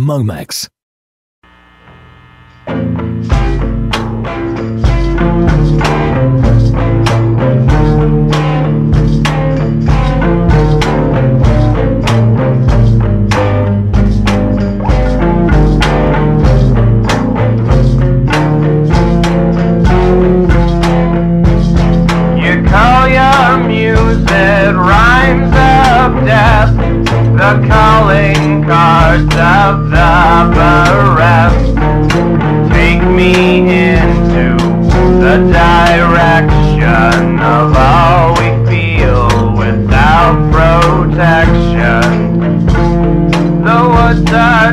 MOMAX. calling cards of the bereft. Take me into the direction of all we feel without protection. The woods are